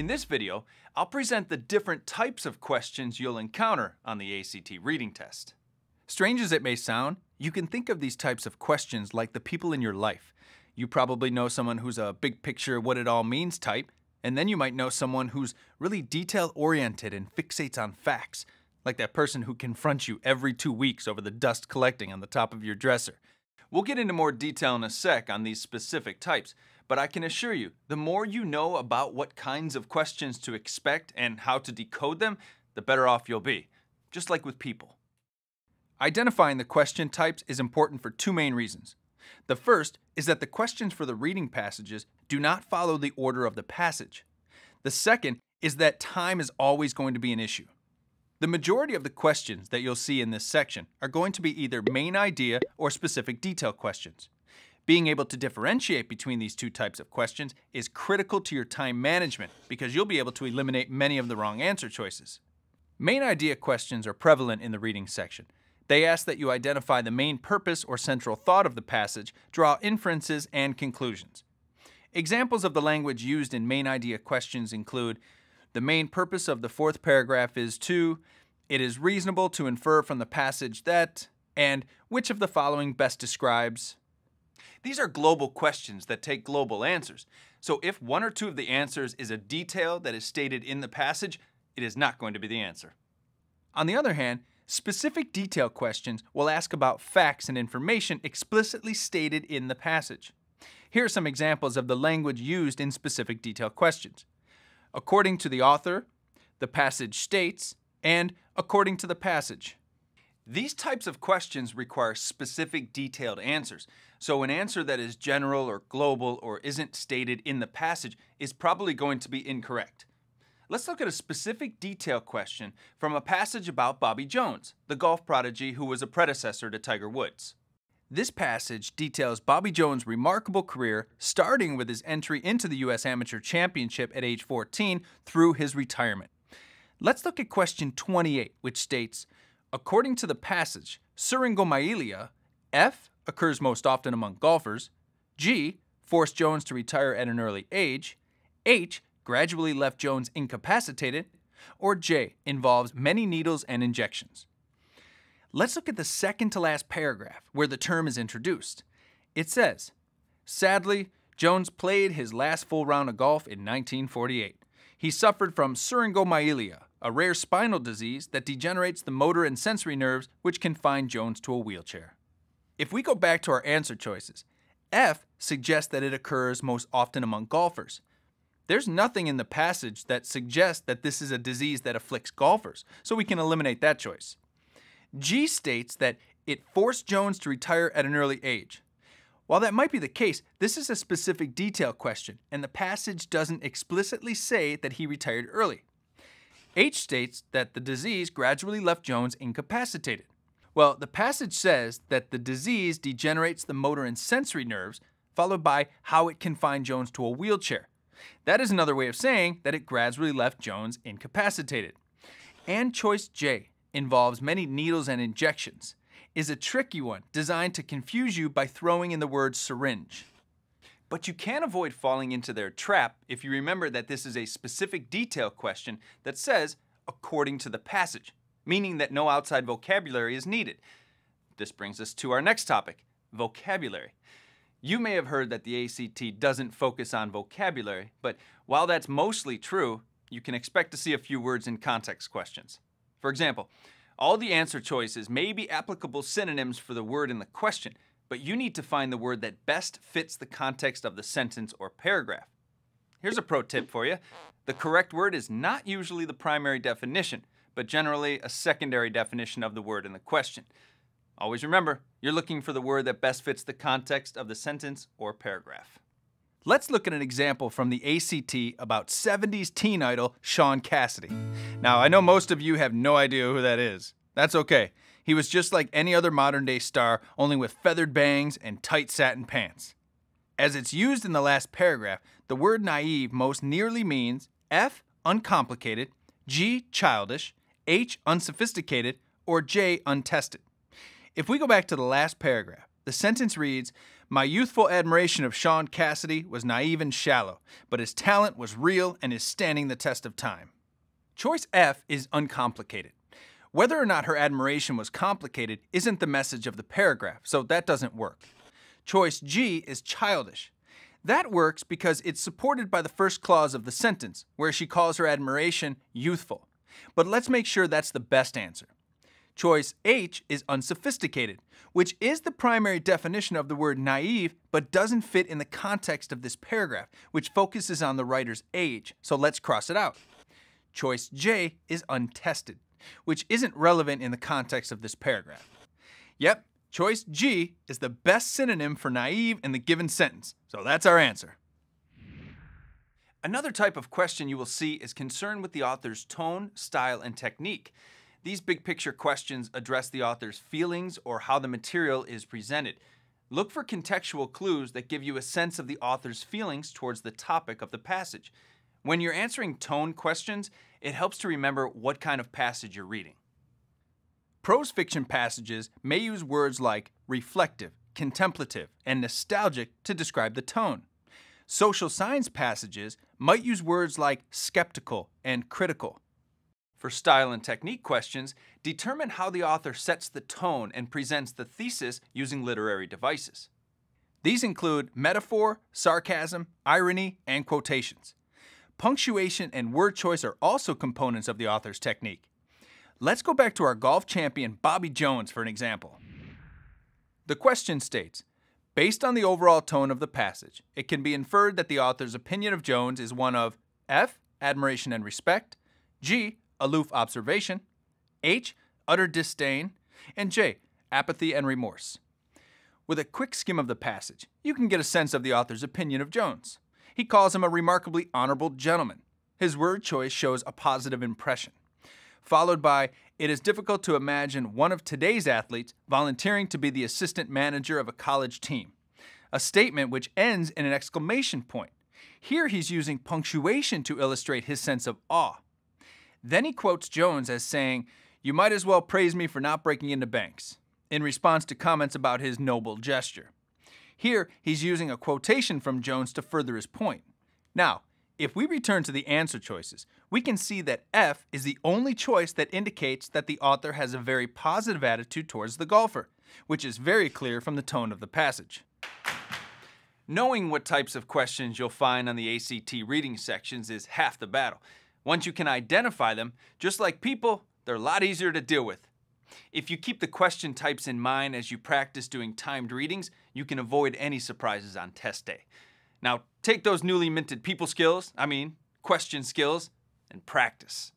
In this video, I'll present the different types of questions you'll encounter on the ACT reading test. Strange as it may sound, you can think of these types of questions like the people in your life. You probably know someone who's a big picture what it all means type, and then you might know someone who's really detail oriented and fixates on facts, like that person who confronts you every two weeks over the dust collecting on the top of your dresser. We'll get into more detail in a sec on these specific types, but I can assure you, the more you know about what kinds of questions to expect and how to decode them, the better off you'll be, just like with people. Identifying the question types is important for two main reasons. The first is that the questions for the reading passages do not follow the order of the passage. The second is that time is always going to be an issue. The majority of the questions that you'll see in this section are going to be either main idea or specific detail questions. Being able to differentiate between these two types of questions is critical to your time management because you'll be able to eliminate many of the wrong answer choices. Main idea questions are prevalent in the reading section. They ask that you identify the main purpose or central thought of the passage, draw inferences, and conclusions. Examples of the language used in main idea questions include the main purpose of the fourth paragraph is to, it is reasonable to infer from the passage that, and which of the following best describes. These are global questions that take global answers. So if one or two of the answers is a detail that is stated in the passage, it is not going to be the answer. On the other hand, specific detail questions will ask about facts and information explicitly stated in the passage. Here are some examples of the language used in specific detail questions according to the author, the passage states, and according to the passage. These types of questions require specific detailed answers, so an answer that is general or global or isn't stated in the passage is probably going to be incorrect. Let's look at a specific detail question from a passage about Bobby Jones, the golf prodigy who was a predecessor to Tiger Woods. This passage details Bobby Jones' remarkable career, starting with his entry into the U.S. Amateur Championship at age 14 through his retirement. Let's look at question 28, which states According to the passage, syringomyelia, F, occurs most often among golfers, G, forced Jones to retire at an early age, H, gradually left Jones incapacitated, or J, involves many needles and injections. Let's look at the second to last paragraph where the term is introduced. It says, Sadly, Jones played his last full round of golf in 1948. He suffered from syringomyelia, a rare spinal disease that degenerates the motor and sensory nerves which confine Jones to a wheelchair. If we go back to our answer choices, F suggests that it occurs most often among golfers. There's nothing in the passage that suggests that this is a disease that afflicts golfers, so we can eliminate that choice. G states that it forced Jones to retire at an early age. While that might be the case, this is a specific detail question, and the passage doesn't explicitly say that he retired early. H states that the disease gradually left Jones incapacitated. Well, the passage says that the disease degenerates the motor and sensory nerves, followed by how it confined Jones to a wheelchair. That is another way of saying that it gradually left Jones incapacitated. And choice J involves many needles and injections, is a tricky one designed to confuse you by throwing in the word syringe. But you can avoid falling into their trap if you remember that this is a specific detail question that says, according to the passage, meaning that no outside vocabulary is needed. This brings us to our next topic vocabulary. You may have heard that the ACT doesn't focus on vocabulary, but while that's mostly true, you can expect to see a few words in context questions. For example, all the answer choices may be applicable synonyms for the word in the question, but you need to find the word that best fits the context of the sentence or paragraph. Here's a pro tip for you. The correct word is not usually the primary definition, but generally a secondary definition of the word in the question. Always remember, you're looking for the word that best fits the context of the sentence or paragraph. Let's look at an example from the ACT about 70s teen idol Shaun Cassidy. Now, I know most of you have no idea who that is. That's okay. He was just like any other modern day star, only with feathered bangs and tight satin pants. As it's used in the last paragraph, the word naive most nearly means F, uncomplicated, G, childish, H, unsophisticated, or J, untested. If we go back to the last paragraph, the sentence reads My youthful admiration of Shaun Cassidy was naive and shallow, but his talent was real and is standing the test of time. Choice F is uncomplicated. Whether or not her admiration was complicated isn't the message of the paragraph, so that doesn't work. Choice G is childish. That works because it's supported by the first clause of the sentence, where she calls her admiration youthful. But let's make sure that's the best answer. Choice H is unsophisticated, which is the primary definition of the word naive, but doesn't fit in the context of this paragraph, which focuses on the writer's age, so let's cross it out. Choice J is untested which isn't relevant in the context of this paragraph. Yep, choice G is the best synonym for naive in the given sentence, so that's our answer. Another type of question you will see is concerned with the author's tone, style, and technique. These big picture questions address the author's feelings or how the material is presented. Look for contextual clues that give you a sense of the author's feelings towards the topic of the passage. When you're answering tone questions, it helps to remember what kind of passage you're reading. Prose fiction passages may use words like reflective, contemplative, and nostalgic to describe the tone. Social science passages might use words like skeptical and critical. For style and technique questions, determine how the author sets the tone and presents the thesis using literary devices. These include metaphor, sarcasm, irony, and quotations. Punctuation and word choice are also components of the author's technique. Let's go back to our golf champion Bobby Jones for an example. The question states, based on the overall tone of the passage, it can be inferred that the author's opinion of Jones is one of F. Admiration and respect, G. Aloof observation, H. Utter disdain, and J. Apathy and remorse. With a quick skim of the passage, you can get a sense of the author's opinion of Jones. He calls him a remarkably honorable gentleman. His word choice shows a positive impression. Followed by, it is difficult to imagine one of today's athletes volunteering to be the assistant manager of a college team. A statement which ends in an exclamation point. Here he's using punctuation to illustrate his sense of awe. Then he quotes Jones as saying, You might as well praise me for not breaking into banks, in response to comments about his noble gesture. Here, he's using a quotation from Jones to further his point. Now, if we return to the answer choices, we can see that F is the only choice that indicates that the author has a very positive attitude towards the golfer, which is very clear from the tone of the passage. Knowing what types of questions you'll find on the ACT reading sections is half the battle. Once you can identify them, just like people, they're a lot easier to deal with. If you keep the question types in mind as you practice doing timed readings, you can avoid any surprises on test day. Now, take those newly minted people skills, I mean, question skills, and practice.